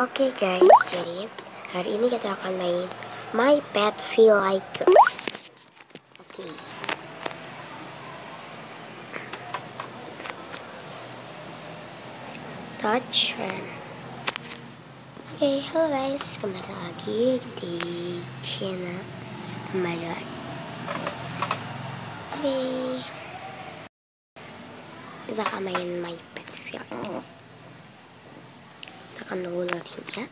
Oke okay guys, jadi hari ini kita akan main My Pet Feel Like Oke. Okay. Touch. Oke, okay, halo guys, kembali lagi di channel kembali lagi. Oke. Okay. Kita akan main My Pet Feel Like Kita akan nunggu loadingnya.